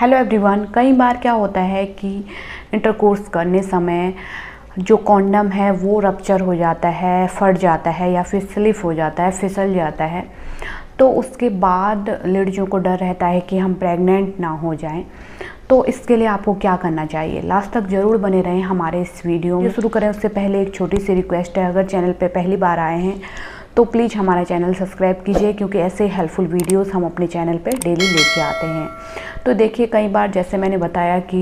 Hello everyone कई बार क्या होता है कि इंटरकोर्स करने समय जो कॉन्डम है वो रप्चर हो जाता है, फट जाता है या फिर स्लिप हो जाता है, फिसल जाता है। तो उसके बाद लड़कियों को डर रहता है कि हम प्रेग्नेंट ना हो जाएँ। तो इसके लिए आपको क्या करना चाहिए? लास्ट तक ज़रूर बने रहें हमारे इस वीडियो में। शुरू करें, उससे पहले एक छोटी सी रिक्वेस्ट है। अगर चैनल पे पहली बार आए हैं तो प्लीज़ हमारा चैनल सब्सक्राइब कीजिए, क्योंकि ऐसे हेल्पफुल वीडियोस हम अपने चैनल पे डेली लेके आते हैं। तो देखिए, कई बार जैसे मैंने बताया कि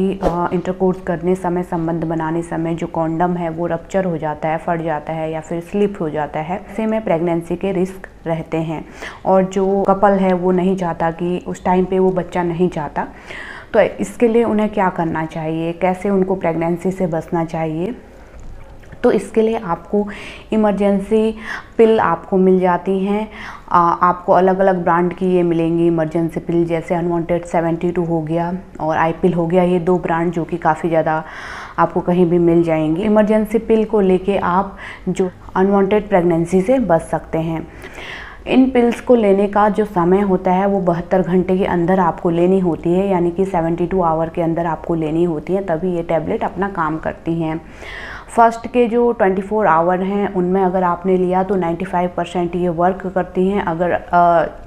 इंटरकोर्स करने समय, संबंध बनाने समय जो कॉन्डम है, वो रप्चर हो जाता है, फट जाता है या फिर स्लिप हो जाता है ऐसे में प्रेगनेंसी के रिस्क रहते हैं। और जो कपल है, वो नहीं चाहता कि उस टाइम पर वो बच्चा नहीं चाहता। तो इसके लिए उन्हें क्या करना चाहिए? कैसे उनको प्रेगनेंसी से बचना चाहिए? तो इसके लिए आपको इमरजेंसी पिल आपको मिल जाती हैं। आपको अलग अलग ब्रांड की ये मिलेंगी, इमरजेंसी पिल जैसे अनवांटेड 72 हो गया और आई पिल हो गया, ये दो ब्रांड जो कि काफ़ी ज़्यादा आपको कहीं भी मिल जाएँगी। इमरजेंसी पिल को लेके आप जो अनवांटेड प्रेगनेंसी से बच सकते हैं। इन पिल्स को लेने का जो समय होता है, वो बहत्तर घंटे के अंदर आपको लेनी होती है, यानी कि 72 आवर के अंदर आपको लेनी होती है, तभी ये टैबलेट अपना काम करती हैं। फ़र्स्ट के जो 24 आवर हैं, उनमें अगर आपने लिया तो 95 परसेंट ये वर्क करती हैं। अगर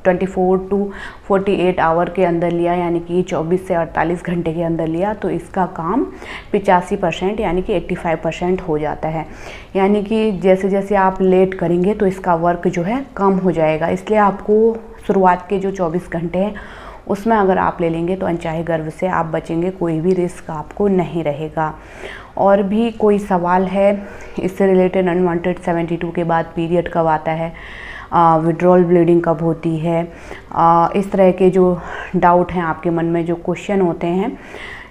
ट्वेंटी फोर टू 48 आवर के अंदर लिया, यानी कि 24 से 48 घंटे के अंदर लिया तो इसका काम पिचासी परसेंट, यानी कि 85 परसेंट हो जाता है। यानी कि जैसे जैसे आप लेट करेंगे तो इसका वर्क जो है कम हो जाएगा। इसलिए आपको शुरुआत के जो 24 घंटे हैं उसमें अगर आप ले लेंगे तो अनचाहे गर्व से आप बचेंगे, कोई भी रिस्क आपको नहीं रहेगा। और भी कोई सवाल है, इससे रिलेटेड अनवांटेड 72 के बाद पीरियड कब आता है? विड्रॉल ब्लीडिंग कब होती है? इस तरह के जो डाउट हैं आपके मन में, जो क्वेश्चन होते हैं,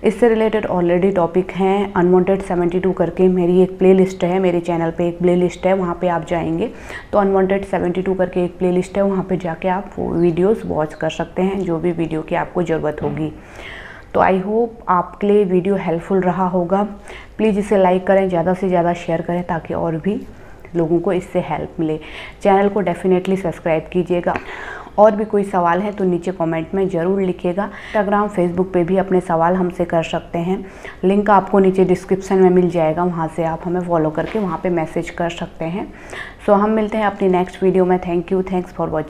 इससे रिलेटेड ऑलरेडी टॉपिक हैं अनवांटेड 72 करके मेरी एक प्लेलिस्ट है, मेरे चैनल पे एक प्लेलिस्ट है, वहाँ पे आप जाएँगे तो अनवांटेड 72 करके एक प्लेलिस्ट है, वहाँ पे जाके आप वीडियोस वॉच कर सकते हैं, जो भी वीडियो की आपको ज़रूरत होगी। तो आई होप आपके लिए वीडियो हेल्पफुल रहा होगा। प्लीज़ इसे लाइक करें, ज़्यादा से ज़्यादा शेयर करें, ताकि और भी लोगों को इससे हेल्प मिले। चैनल को डेफिनेटली सब्सक्राइब कीजिएगा। और भी कोई सवाल है तो नीचे कमेंट में ज़रूर लिखिएगा। इंस्टाग्राम फेसबुक पे भी अपने सवाल हमसे कर सकते हैं। लिंक आपको नीचे डिस्क्रिप्शन में मिल जाएगा। वहाँ से आप हमें फॉलो करके वहाँ पे मैसेज कर सकते हैं। सो so, हम मिलते हैं अपनी नेक्स्ट वीडियो में। Thank you thanks for watching